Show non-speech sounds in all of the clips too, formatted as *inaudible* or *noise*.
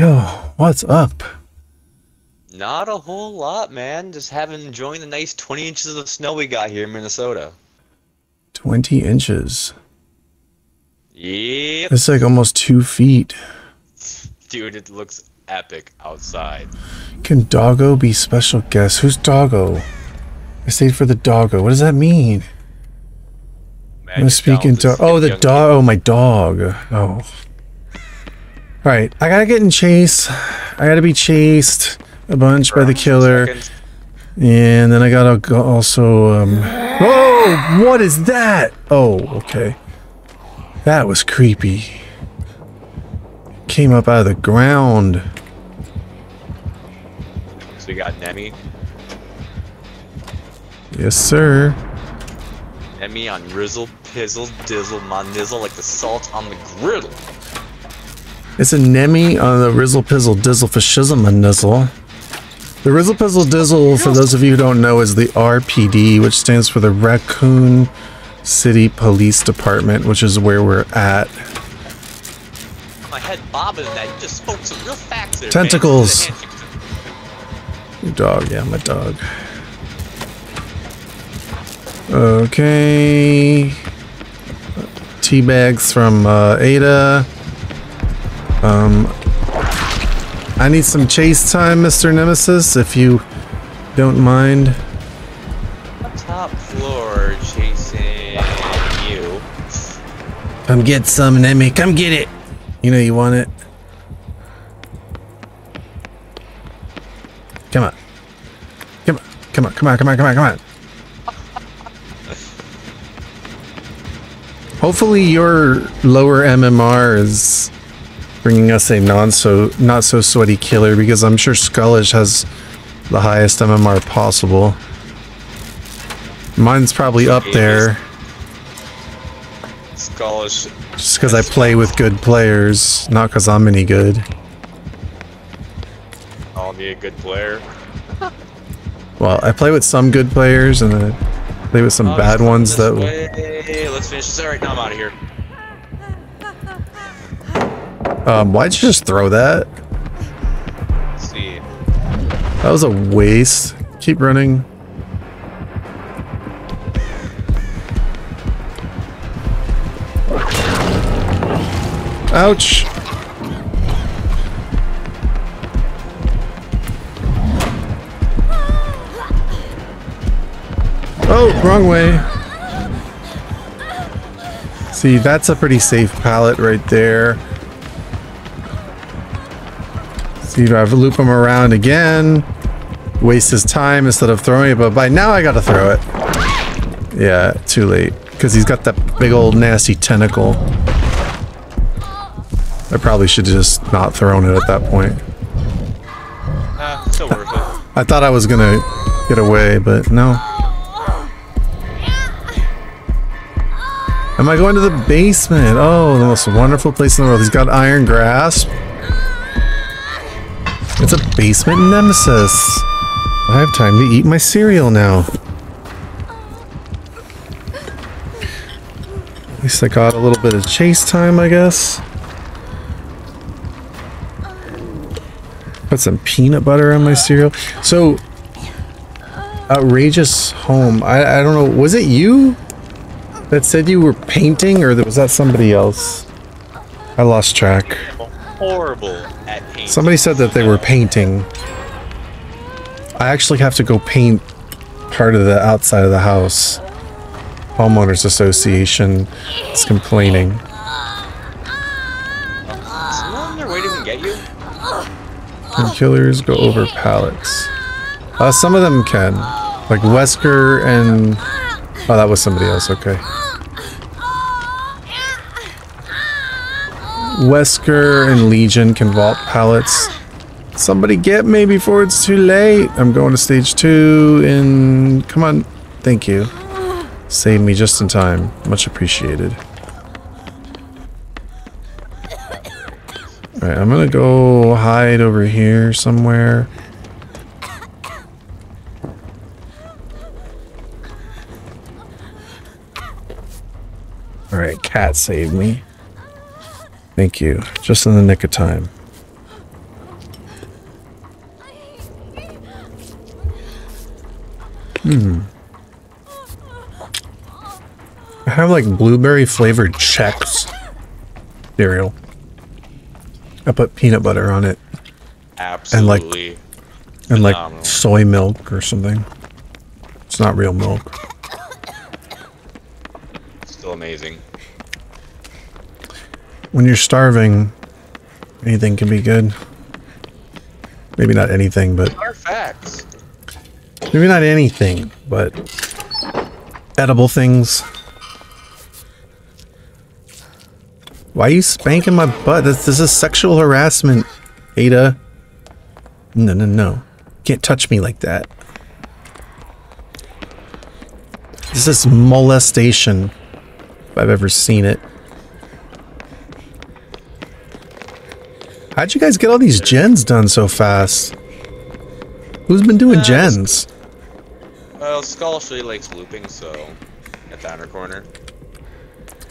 Yo, what's up? Not a whole lot, man. Just having enjoying the nice 20 inches of snow we got here in Minnesota. 20 inches. Yep. It's like almost two feet. Dude, it looks epic outside. Can doggo be special guest? Who's doggo? I stayed for the doggo. What does that mean? I'm speaking to. Oh, the dog. Oh, my dog. Oh. All right, I gotta get in chase. I gotta be chased a bunch by the killer, and then I gotta go also. Um... Oh, what is that? Oh, okay. That was creepy. Came up out of the ground. So you got Nemi. Yes, sir. Nemi on Rizzle, Pizzle, Dizzle, my nizzle, like the salt on the griddle. It's a Nemi on the Rizzle Pizzle Dizzle for and Nizzle. The Rizzle Pizzle Dizzle, for those of you who don't know, is the RPD, which stands for the Raccoon City Police Department, which is where we're at. My head bobbing that. You just spoke some real facts there. Tentacles. Give me the handshake. Your dog, yeah, my dog. Okay. Tea bags from uh, Ada. Um, I need some chase time, Mr. Nemesis, if you don't mind. Top floor chasing you. Come get some, Nemi. Come get it. You know you want it. Come on. Come on. Come on. Come on. Come on. Come on. Come on. Hopefully your lower MMR is bringing us a non so not so sweaty killer because I'm sure Skullish has the highest MMR possible. Mine's probably up there. Skullish. Just because I play with good players, not because I'm any good. I'll be a good player. Well, I play with some good players and then I play with some Oh, bad ones that. way. Let's finish this. Alright, now I'm out of here. Um, why'd you just throw that? Let's see. That was a waste. Keep running. Ouch. Oh, wrong way. See, that's a pretty safe pallet right there. See if I loop him around again. Waste his time instead of throwing it, but by now I gotta throw it. Yeah, too late. Because he's got that big old nasty tentacle. I probably should just not thrown it at that point. Still worth it. *laughs* I thought I was gonna get away, but no. Am I going to the basement? Oh, the most wonderful place in the world. He's got iron grasp. It's a basement nemesis. I have time to eat my cereal now. At least I got a little bit of chase time, I guess. Put some peanut butter on my cereal. So, outrageous home. I, I don't know. Was it you that said you were painting, or was that somebody else? I lost track. Horrible. Somebody said that they were painting. I actually have to go paint part of the outside of the house. Homeowners Association is complaining. Someone on their way to even get you? Can killers go over pallets? Uh, some of them can. Like Wesker and... Oh, that was somebody else, okay. Wesker and Legion can vault pallets. Somebody get me before it's too late. I'm going to stage two in... Come on. Thank you. Save me just in time. Much appreciated. Alright, I'm gonna go hide over here somewhere. Alright, cat saved me. Thank you. Just in the nick of time. Hmm. I have like blueberry flavored Chex cereal. I put peanut butter on it. Absolutely. And like, and like soy milk or something. It's not real milk. Still amazing. When you're starving, anything can be good. Maybe not anything, but Our facts. maybe not anything, but edible things. Why are you spanking my butt? This, this is sexual harassment, Ada. No, no, no. Can't touch me like that. This is molestation, if I've ever seen it. How'd you guys get all these gens done so fast? Who's been doing Uh, gens? Well, Skull really likes looping, so at the inner corner.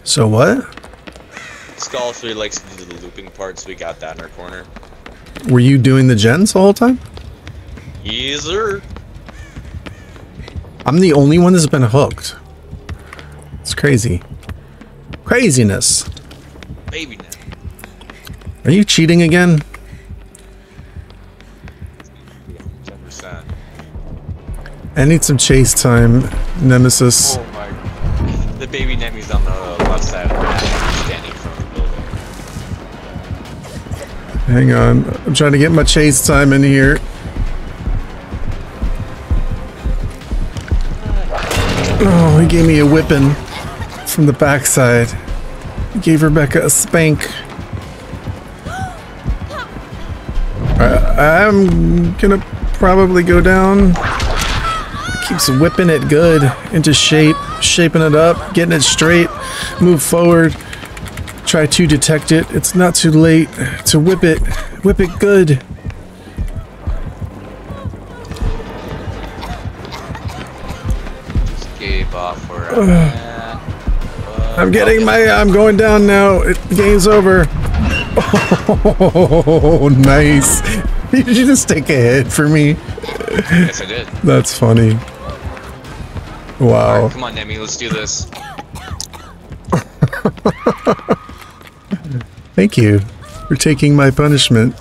So what? Skull really likes to do the looping part, so we got that in our corner. Were you doing the gens the whole time? Yes, sir. I'm the only one that's been hooked. It's crazy. Craziness. Baby now. Are you cheating again? I need some chase time, Nemesis. Oh my. The baby Nemi's on the left side of the map, standing of the building. Hang on. I'm trying to get my chase time in here. Oh, he gave me a whipping from the backside. He gave Rebecca a spank. I, I'm gonna probably go down. Keeps whipping it good into shape, shaping it up, getting it straight, move forward. Try to detect it. It's not too late to whip it. Whip it good. Just gave off where I'm at. but I'm getting my. I'm going down now. It, game's over. *laughs* Oh, nice. Did *laughs* you just take a hit for me? Yes, I did. That's funny. Wow. Come on, Nemi, let's do this. *laughs* Thank you for taking my punishment.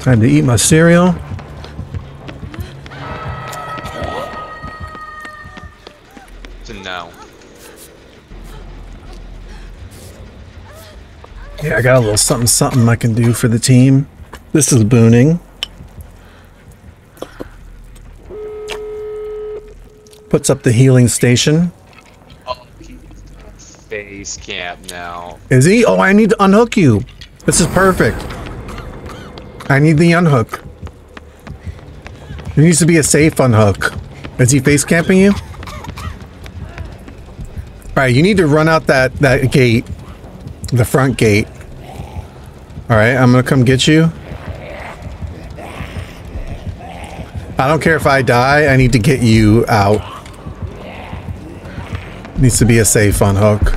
Time to eat my cereal. I got a little something something I can do for the team. This is booning. Puts up the healing station. Face camp now. Is he? Oh, I need to unhook you. This is perfect. I need the unhook. There needs to be a safe unhook. Is he face camping you? Alright, you need to run out that, that gate. The front gate. Alright, I'm gonna come get you. I don't care if I die, I need to get you out. Needs to be a safe unhook.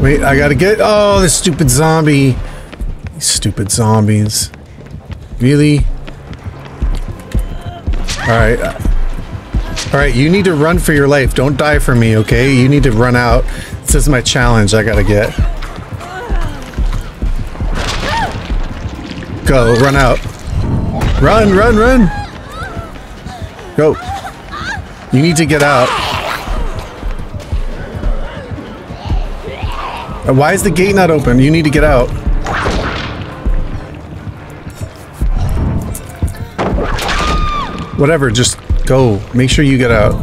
Wait, I gotta get. Oh, this stupid zombie. These stupid zombies. Really? Alright. Alright, you need to run for your life. Don't die for me, okay? You need to run out. This is my challenge I gotta get. Go, run out. Run, run, run! Go. You need to get out. Uh, Why is the gate not open? You need to get out. Whatever, just go. Make sure you get out.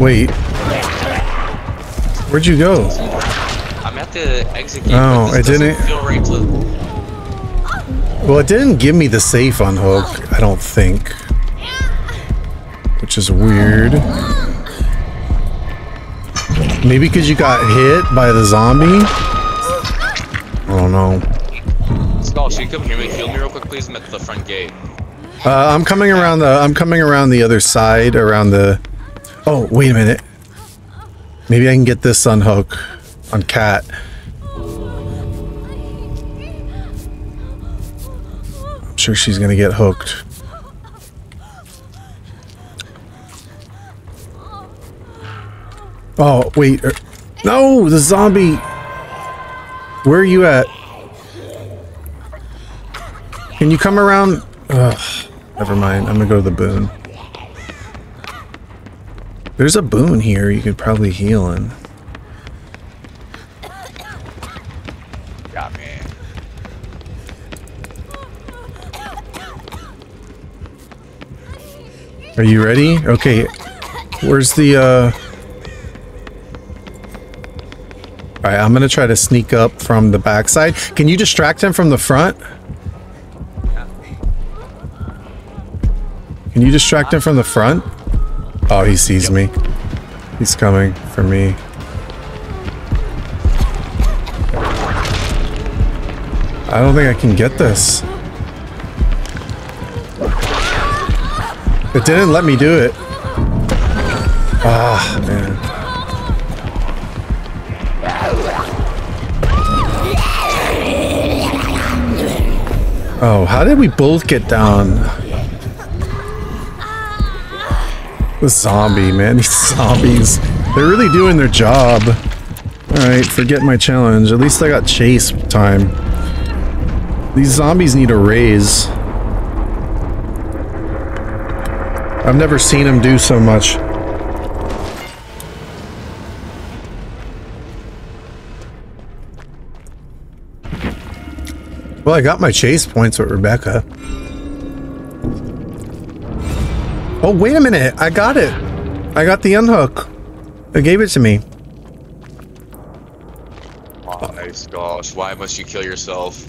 Wait. Where'd you go? I'm at the exit gate. Oh, I didn't- Feel right to Well, it didn't give me the safe unhook, I don't think. Which is weird. Maybe because you got hit by the zombie? I don't know. Skull, should you come here and heal me real quick, please? I'm at the front gate. Uh, I'm coming around the. I'm coming around the other side, around the. Oh, wait a minute. Maybe I can get this unhook on Cat. I'm sure she's gonna get hooked. Oh, wait. er- No, the zombie. Where are you at? Can you come around? Ugh, never mind. I'm gonna go to the boon. There's a boon here you could probably heal in. Are you ready? Okay. Where's the, uh... Alright, I'm gonna try to sneak up from the backside. Can you distract him from the front? Can you distract him from the front? Oh, he sees me. He's coming for me. I don't think I can get this. It didn't let me do it. Ah, man. Oh, how did we both get down? The zombie, man. *laughs* These zombies. They're really doing their job. Alright, forget my challenge. At least I got chase time. These zombies need a raise. I've never seen them do so much. Well, I got my chase points with Rebecca. Oh, wait a minute. I got it. I got the unhook. It gave it to me. Nice gosh, why must you kill yourself?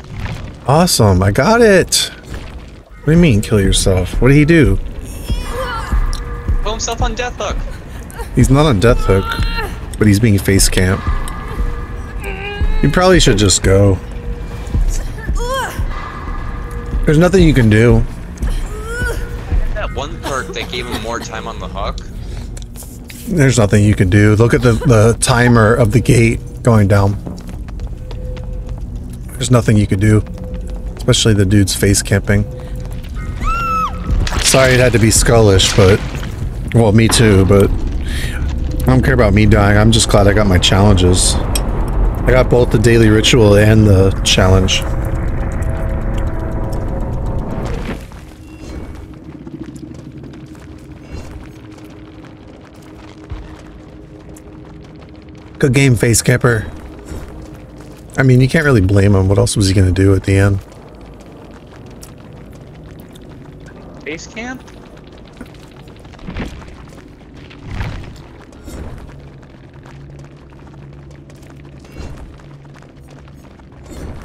Awesome. I got it. What do you mean, kill yourself? What did he do? Put himself on death hook. He's not on death hook, but he's being face camp. You probably should just go. There's nothing you can do. One perk that gave him more time on the hook. There's nothing you can do. Look at the, the timer of the gate going down. There's nothing you could do. Especially the dude's face camping. Sorry it had to be skullish, but... Well, me too, but... I don't care about me dying. I'm just glad I got my challenges. I got both the daily ritual and the challenge. Good game, face camper. I mean, you can't really blame him. What else was he going to do at the end? Base camp?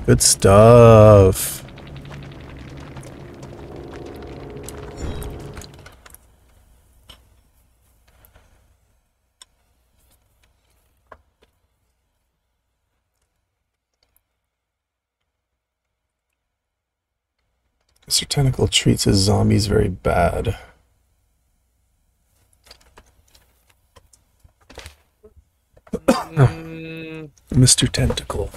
Good stuff. Mr. Tentacle treats his zombies very bad. *coughs* Mr. Tentacle.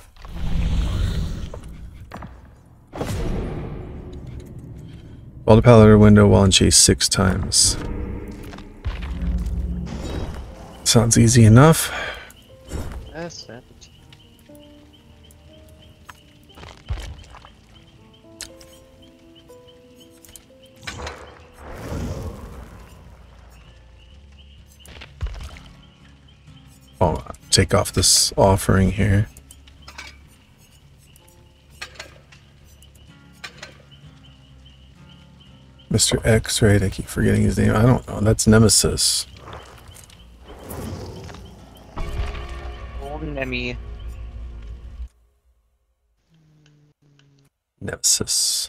Wall the or window while in chase six times. Sounds easy enough. that's it. Oh, take off this offering here. Mr. X, right? I keep forgetting his name. I don't know. That's Nemesis. Old Nemi. Nemesis.